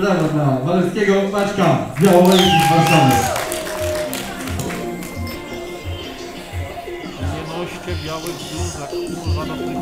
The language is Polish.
Brawo dla Walewskiego Maćka z Białowęgi z Warszawy. Nie noście białych bluzek, kurwa, na tej